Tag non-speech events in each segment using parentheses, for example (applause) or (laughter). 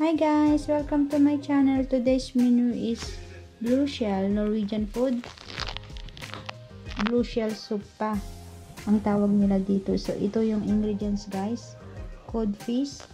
Hi guys! Welcome to my channel. Today's menu is blue shell Norwegian food. Blue shell soup pa ang tawag nila dito. So, ito yung ingredients guys. Codfish,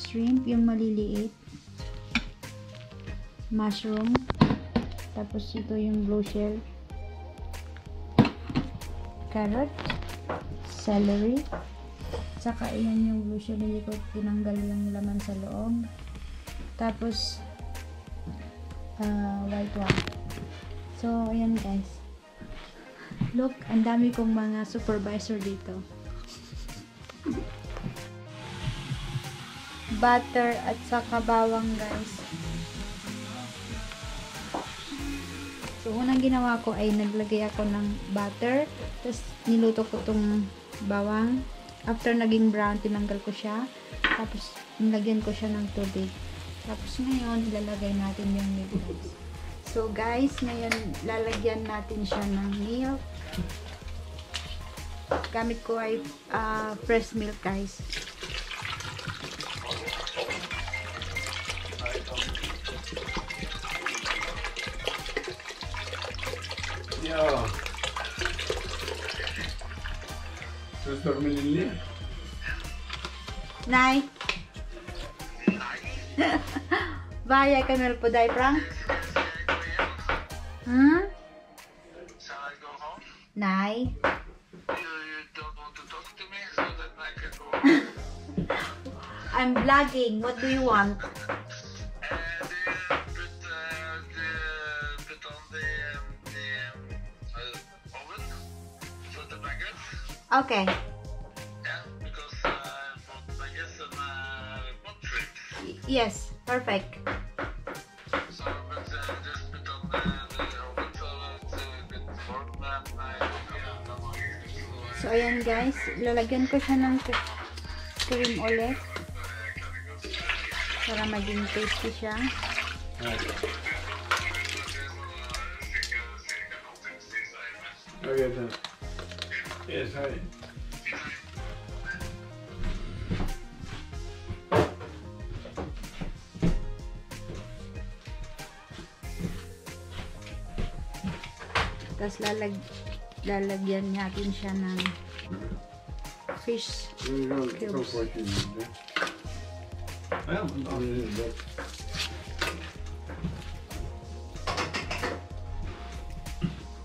shrimp, yung maliliit, mushroom, tapos ito yung blue shell, carrot, celery, Saka yan yung blue shell, hindi ko tinanggal yung laman sa loob. Tapos, uh, white one. So, ayan guys. Look, ang dami kong mga supervisor dito. Butter at saka bawang guys. So, unang ginawa ko ay naglagay ako ng butter. Tapos, niluto ko tong bawang after naging brown, tinanggal ko siya. Tapos, nilagyan ko siya ng tubig. Tapos, ngayon, ilalagay natin yung noodles. So, guys, ngayon, lalagyan natin siya ng milk. Gamit ko ay uh, fresh milk, guys. Ja. Nei. Hva jeg kan vel på deg, Frank? Hmm? Shall I go home? Nei. You, you don't want to talk to me so that I can go home? (laughs) I'm vlogging. What do you want? Okay. Yeah, because uh, for baguettes and uh, shrimps. Y- yes. Perfect. So, but uh, just put on the, the a bit warm and yeah, So, ayan guys. Lalagyan ko siya ng cream ulit. Para maging tasty siya. Jag vet inte. Yes, hi. Tapos lalag lalagyan natin siya ng fish. Cubes. det. Ja, men da.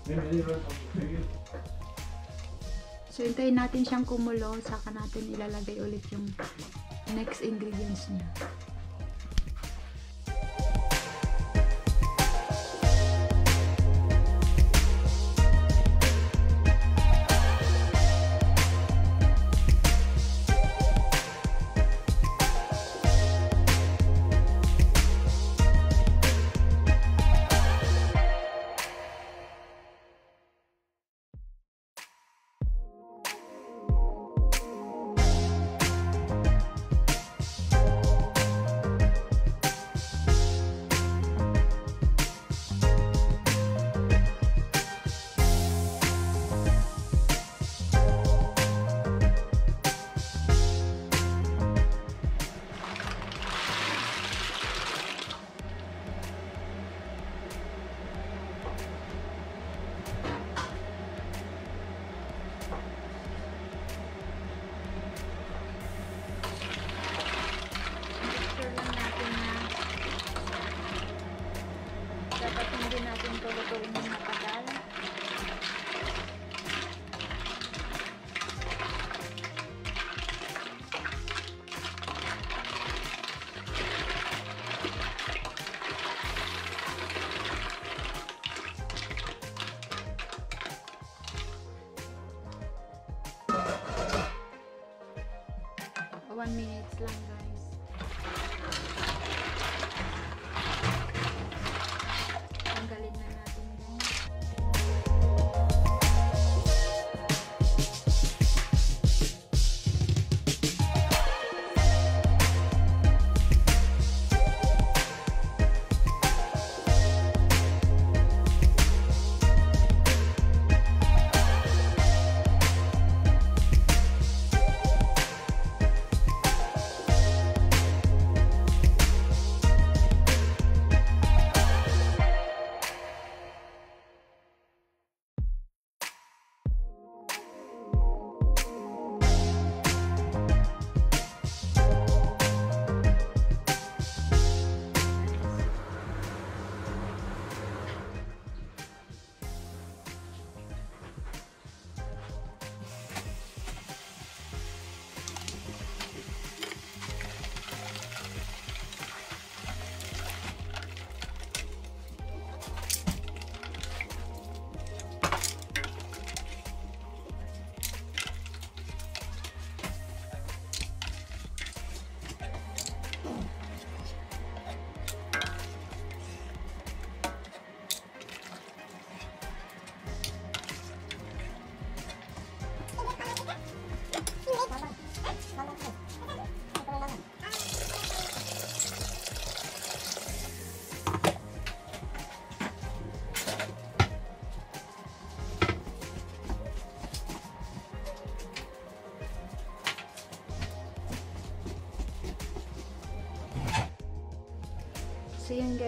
Nu är det Men det So, hintayin natin siyang kumulo. Saka natin ilalagay ulit yung next ingredients niya.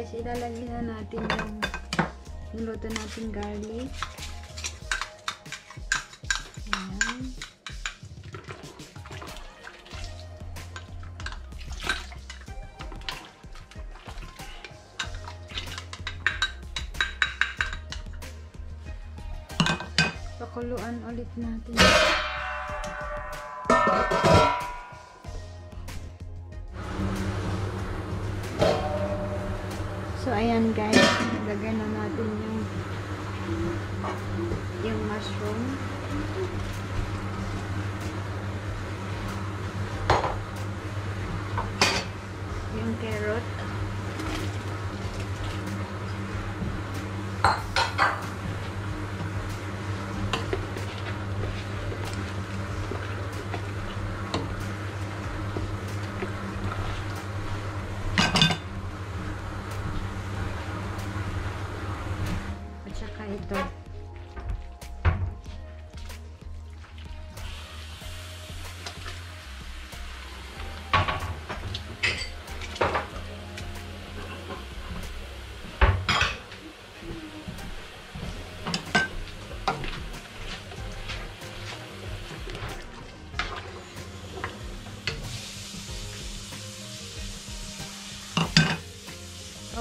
Guys, ilalagay na natin yung niluto natin garlic. Ayan. Pakuluan ulit natin. So, ayan guys, nilagay na natin yung yung mushroom. Yung carrot.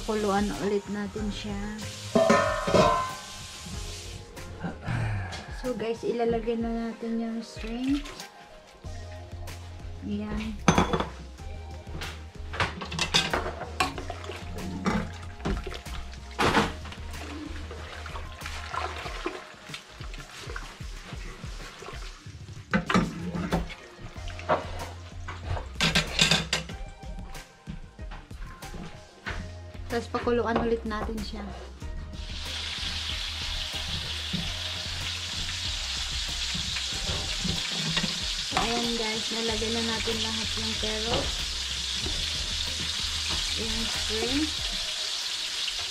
Pakuluan ulit natin siya. So guys, ilalagay na natin yung string. Ayan. Tapos pakuluan ulit natin siya. So, ayan guys, nalagay na natin lahat yung carrots. Yung spring.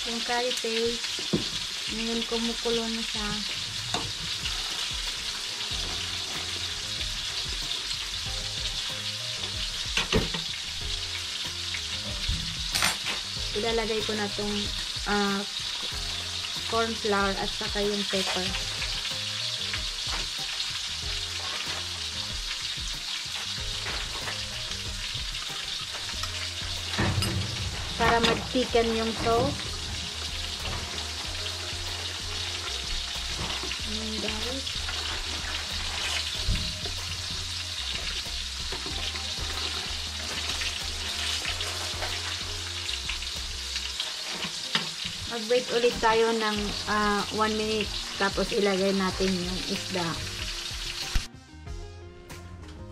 Yung curry paste. Ngayon kumukulo na siya. Ilalagay ko na tong ah, corn flour at saka yung pepper. para mag-thicken yung sauce. Mag-wait ulit tayo ng 1 minute tapos ilagay natin yung isda.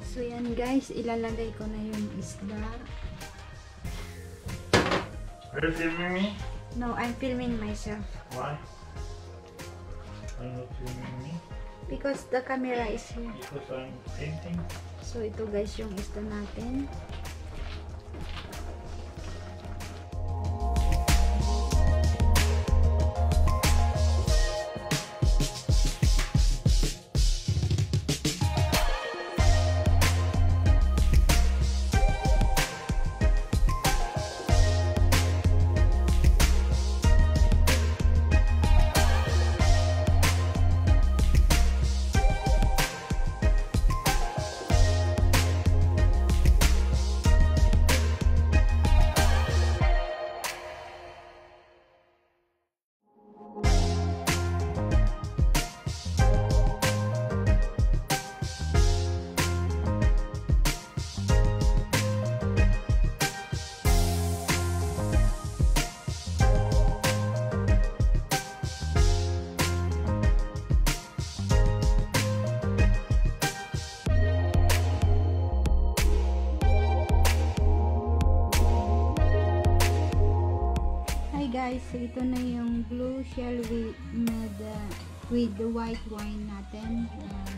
So yan guys, ilalagay ko na yung isda. Are you filming me? No, I'm filming myself Why? Are you not filming me? because the camera is here. Because I'm painting. So ito guys yung isda natin. Guys, ito na yung blue shell with, na the, with the white wine natin. Uh,